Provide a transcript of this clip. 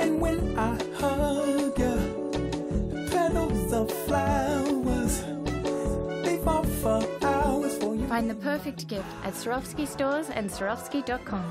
And when I hug you, petals of flowers, they fall for hours for you. Find the perfect gift at Swarovski stores and Swarovski.com.